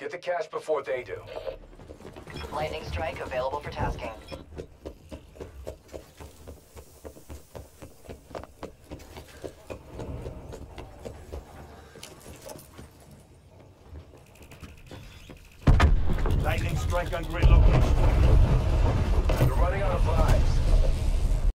Get the cash before they do. Lightning strike available for tasking. Lightning strike on grid location.